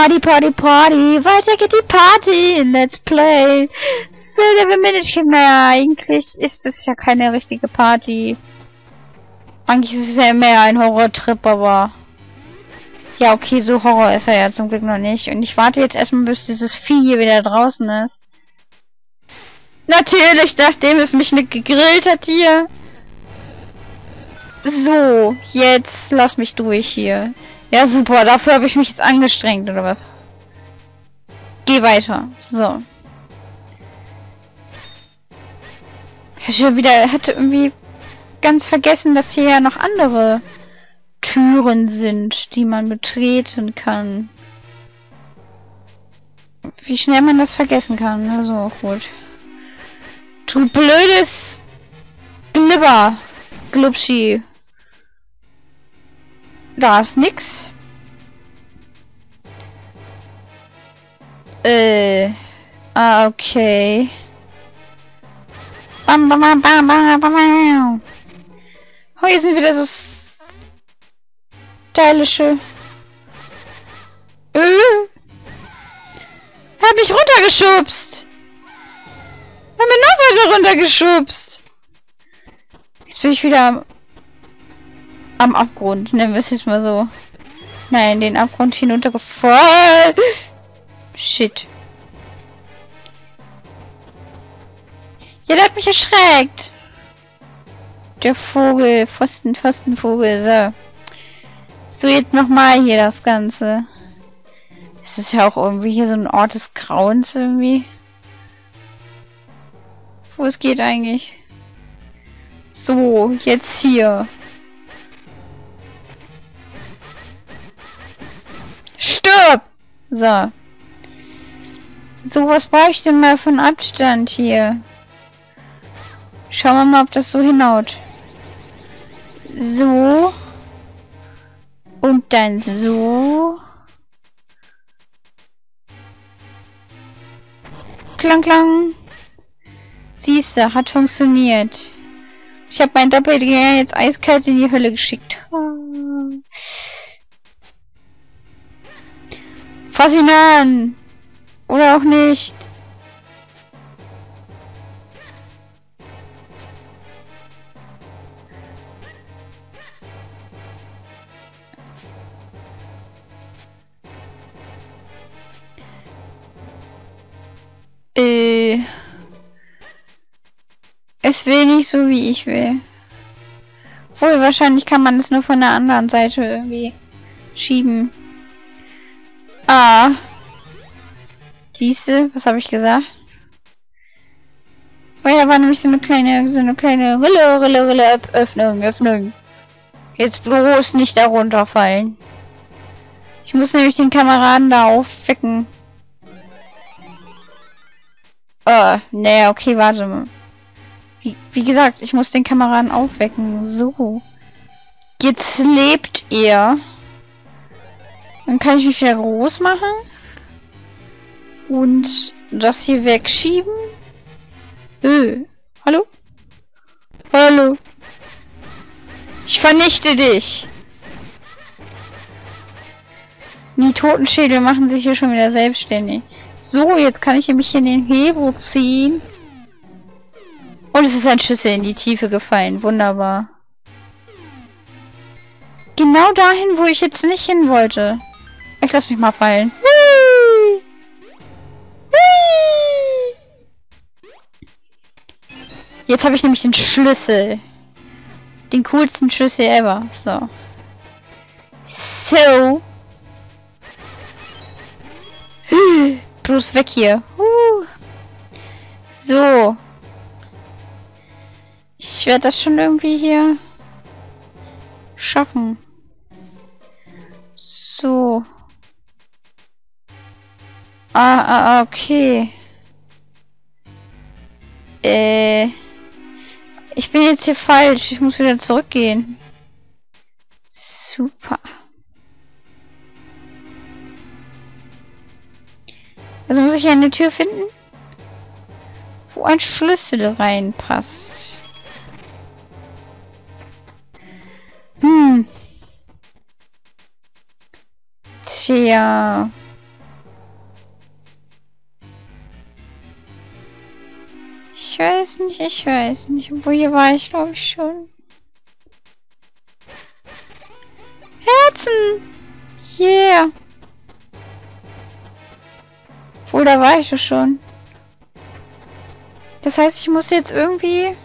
Party, Party, Party, weiter geht die Party, let's play. Silver Minute, naja, eigentlich ist es ja keine richtige Party. Eigentlich ist es ja mehr ein Horrortrip, aber... Ja, okay, so Horror ist er ja zum Glück noch nicht. Und ich warte jetzt erstmal, bis dieses Vieh hier wieder draußen ist. Natürlich, nachdem es mich nicht gegrillt hat hier. So, jetzt lass mich durch hier. Ja, super, dafür habe ich mich jetzt angestrengt, oder was? Geh weiter. So. Ich schon wieder, hätte irgendwie ganz vergessen, dass hier ja noch andere Türen sind, die man betreten kann. Wie schnell man das vergessen kann. Also, gut. Du blödes Glibber. Glubschi. Da ist nix. Äh. Ah, okay. Bam, bam, bam, bam, bam, bam. Oh, hier sind wieder so stylische. Äh. Hab mich runtergeschubst. Hab mir noch weiter runtergeschubst. Jetzt bin ich wieder am Abgrund, nennen wir es jetzt mal so. Nein, den Abgrund hinuntergefallen. Shit. Ja, der hat mich erschreckt. Der Vogel, Pfosten, Pfostenvogel, so. So, jetzt nochmal hier das Ganze. Es ist ja auch irgendwie hier so ein Ort des Grauens irgendwie. Wo es geht eigentlich. So, jetzt hier. So. So, was brauche ich denn mal von Abstand hier? Schauen wir mal, ob das so hinhaut. So. Und dann so. Klang, klang. Siehste, hat funktioniert. Ich habe mein Doppelgänger jetzt eiskalt in die Hölle geschickt. Fass ihn an! Oder auch nicht. Äh. Es will nicht so, wie ich will. Wohl, wahrscheinlich kann man es nur von der anderen Seite irgendwie schieben. Ah. Siehste, was habe ich gesagt? Oh ja, war nämlich so eine kleine, so eine kleine Rille, Rille, Rille, Öffnung, Öffnung. Jetzt bloß nicht darunter fallen. Ich muss nämlich den Kameraden da aufwecken. Äh, naja, okay, warte mal. Wie, wie gesagt, ich muss den Kameraden aufwecken. So. Jetzt lebt er. Dann kann ich mich wieder groß machen. Und das hier wegschieben. Öh. Hallo? Hallo? Ich vernichte dich. Die Totenschädel machen sich hier schon wieder selbstständig. So, jetzt kann ich mich in den Hebel ziehen. Und es ist ein Schüssel in die Tiefe gefallen. Wunderbar. Genau dahin, wo ich jetzt nicht hin wollte. Ich lass mich mal fallen. Jetzt habe ich nämlich den Schlüssel. Den coolsten Schlüssel ever. So. So. Bloß weg hier. Uh. So. Ich werde das schon irgendwie hier schaffen. So. Ah, ah, okay. Äh. Ich bin jetzt hier falsch. Ich muss wieder zurückgehen. Super. Also muss ich eine Tür finden, wo ein Schlüssel reinpasst. Hm. Tja. Nicht, ich weiß nicht. Wo hier war ich, glaube ich, schon. Herzen! Yeah! Obwohl, da war ich doch schon. Das heißt, ich muss jetzt irgendwie...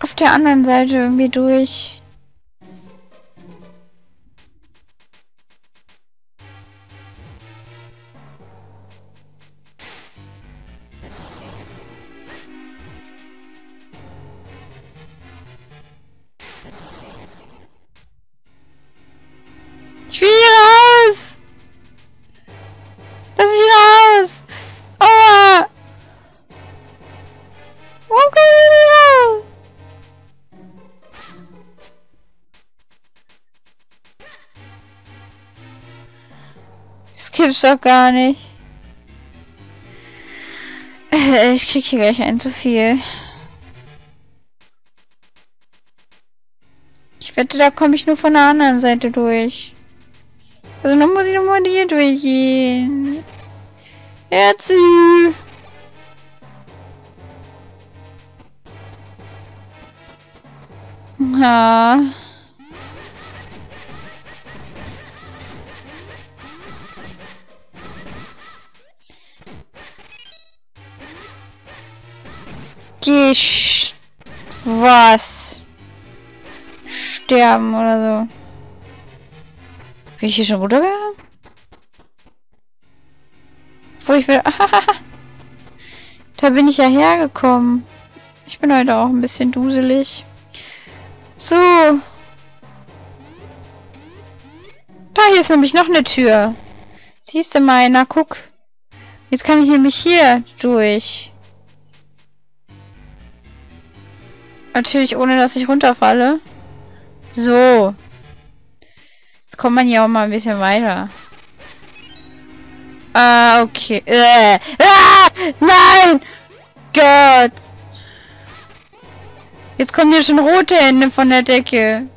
auf der anderen Seite irgendwie durch. Gibt's doch gar nicht. Äh, Ich krieg hier gleich ein zu viel. Ich wette, da komme ich nur von der anderen Seite durch. Also dann muss ich nochmal hier durchgehen. Herzi! Ja. Geh was? Sterben oder so. Bin ich hier schon runtergegangen? Wo ich wieder... da bin ich ja hergekommen. Ich bin heute auch ein bisschen duselig. So. Da, hier ist nämlich noch eine Tür. Siehst du mal, na guck. Jetzt kann ich nämlich hier durch. Natürlich ohne, dass ich runterfalle. So. Jetzt kommt man hier auch mal ein bisschen weiter. Ah, okay. Äh. Ah, nein! Gott! Jetzt kommen hier schon rote Hände von der Decke.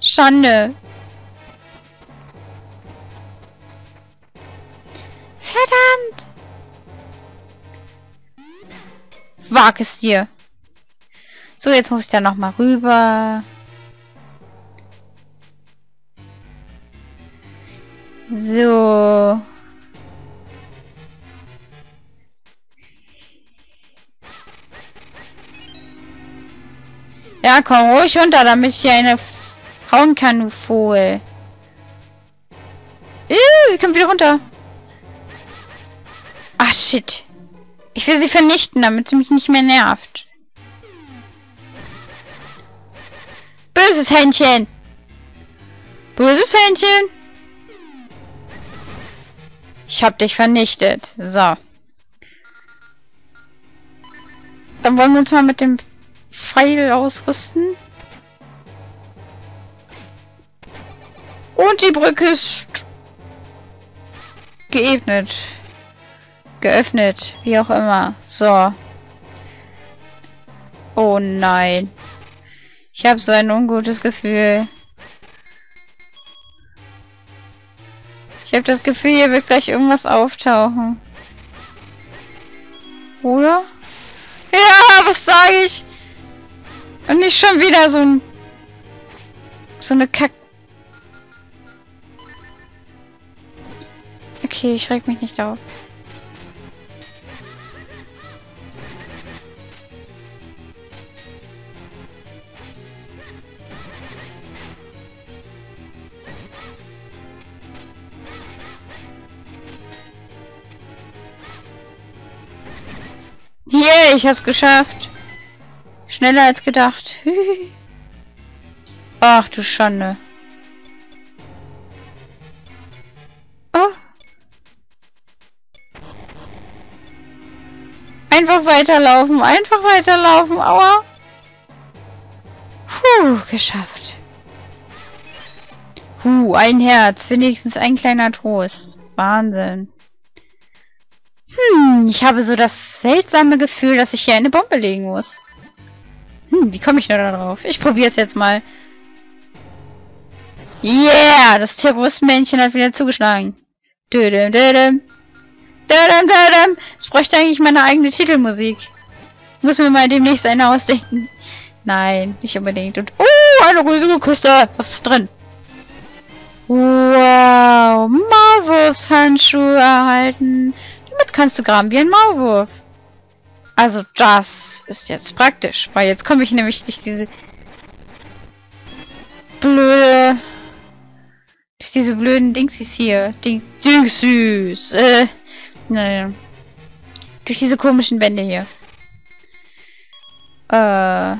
Schande. Verdammt! Wag es dir. So, jetzt muss ich da nochmal rüber. So. Ja, komm ruhig runter, damit ich hier eine hauen kann, du Vogel. Äh, sie kommt wieder runter. Ach, shit. Ich will sie vernichten, damit sie mich nicht mehr nervt. Böses Händchen. Böses Händchen. Ich hab dich vernichtet. So. Dann wollen wir uns mal mit dem Pfeil ausrüsten. Und die Brücke ist geebnet. Geöffnet. Wie auch immer. So. Oh nein. Ich habe so ein ungutes Gefühl. Ich habe das Gefühl, hier wird gleich irgendwas auftauchen. Oder? Ja, was sage ich? Und nicht schon wieder so ein... So eine Kack... Okay, ich reg mich nicht auf. Yeah, ich hab's geschafft. Schneller als gedacht. Ach du Schande. Oh. Einfach weiterlaufen, einfach weiterlaufen, aua. Puh, geschafft. Puh, ein Herz, wenigstens ein kleiner Trost. Wahnsinn. Hm, ich habe so das seltsame Gefühl, dass ich hier eine Bombe legen muss. Hm, wie komme ich nur da drauf? Ich probiere es jetzt mal. Yeah, das Terroristmännchen hat wieder zugeschlagen. Dödem, dödem. Dödem, dödem. Es bräuchte eigentlich meine eigene Titelmusik. Muss mir mal demnächst eine ausdenken. Nein, nicht unbedingt. Und, oh, eine riesige Küste. Was ist drin? Wow, Maulwurfshandschuhe erhalten. Damit kannst du graben wie ein Maulwurf. Also das ist jetzt praktisch, weil jetzt komme ich nämlich durch diese blöde durch diese blöden Dingsies hier. Ding Dingsies. Äh, naja. Durch diese komischen Wände hier. Äh.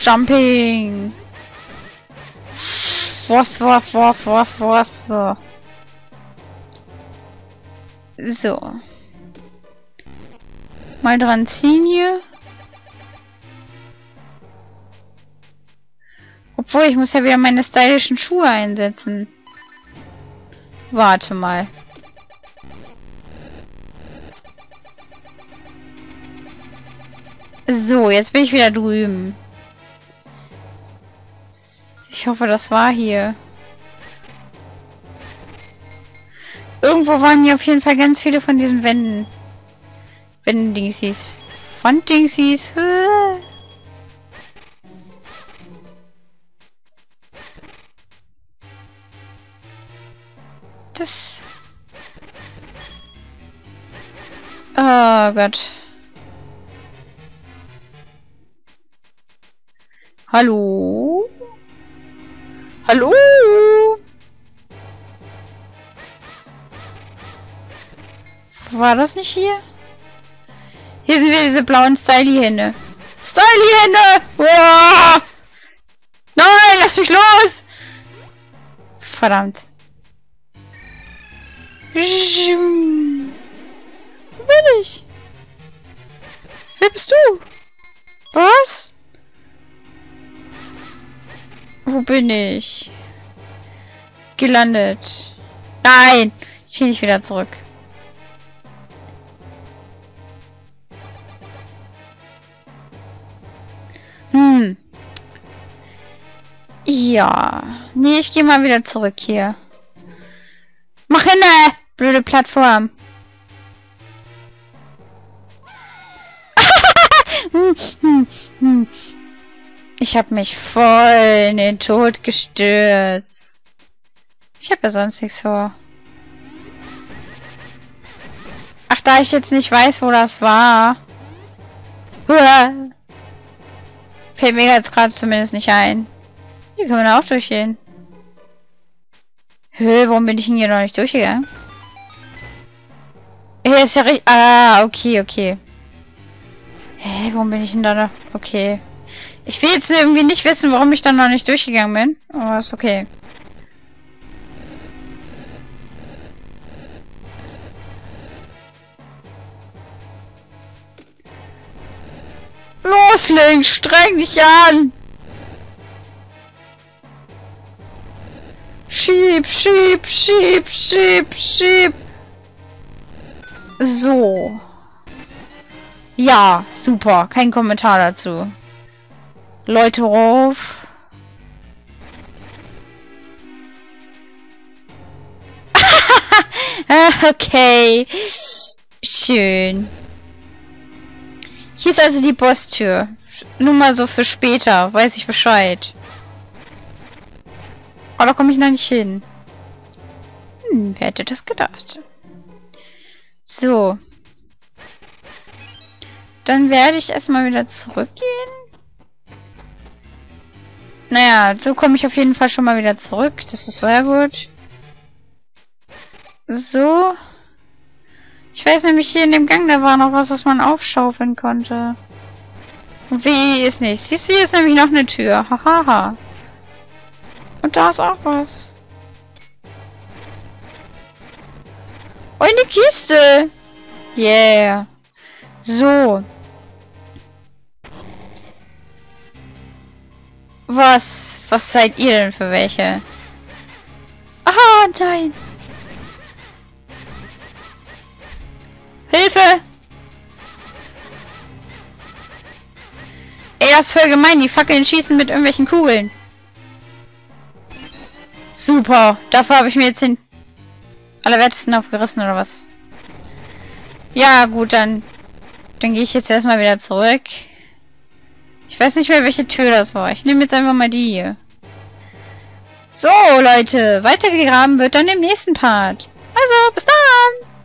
Jumping. Was, was, was, was, was, so. So. Mal dran ziehen hier. Obwohl, ich muss ja wieder meine stylischen Schuhe einsetzen. Warte mal. So, jetzt bin ich wieder drüben. Ich hoffe, das war hier. Irgendwo waren hier auf jeden Fall ganz viele von diesen Wänden. Wänden-Dingsies. Wand-Dingsies. Das... Oh Gott. Hallo? Hallo? War das nicht hier? Hier sind wir diese blauen Styly-Hände. Styly-Hände! Nein, lass mich los! Verdammt. Wo bin ich? Wer bist du? Was? Wo bin ich? Gelandet. Nein! Ich gehe nicht wieder zurück. Ja. Nee, ich gehe mal wieder zurück hier. Mach hinne! Blöde Plattform. Ich habe mich voll in den Tod gestürzt. Ich habe ja sonst nichts vor. Ach, da ich jetzt nicht weiß, wo das war. Fällt mir jetzt gerade zumindest nicht ein. Hier können wir auch durchgehen. Hö, warum bin ich denn hier noch nicht durchgegangen? Hier ist ja richtig... Ah, okay, okay. Hä, warum bin ich denn da noch... Okay. Ich will jetzt irgendwie nicht wissen, warum ich da noch nicht durchgegangen bin. Aber ist okay. Los, Link, streng dich an! Schieb, schieb, schieb, schieb, schieb. So. Ja, super. Kein Kommentar dazu. Leute rauf. okay. Schön. Hier ist also die Bosstür. Nur mal so für später. Weiß ich Bescheid. Oh, da komme ich noch nicht hin. Hm, wer hätte das gedacht? So. Dann werde ich erstmal wieder zurückgehen. Naja, so komme ich auf jeden Fall schon mal wieder zurück. Das ist sehr gut. So. Ich weiß nämlich, hier in dem Gang, da war noch was, was man aufschaufeln konnte. Wie ist nicht. Siehst du, hier ist nämlich noch eine Tür. Hahaha. Ha, ha. Und da ist auch was. Oh, eine Kiste. Yeah. So. Was? Was seid ihr denn für welche? Ah, nein. Hilfe! Ey, das ist voll gemein. Die Fackeln schießen mit irgendwelchen Kugeln. Super. Dafür habe ich mir jetzt den allerwertesten aufgerissen, oder was? Ja, gut, dann... Dann gehe ich jetzt erstmal wieder zurück. Ich weiß nicht mehr, welche Tür das war. Ich nehme jetzt einfach mal die hier. So, Leute. Weitergegraben wird dann im nächsten Part. Also, bis dann!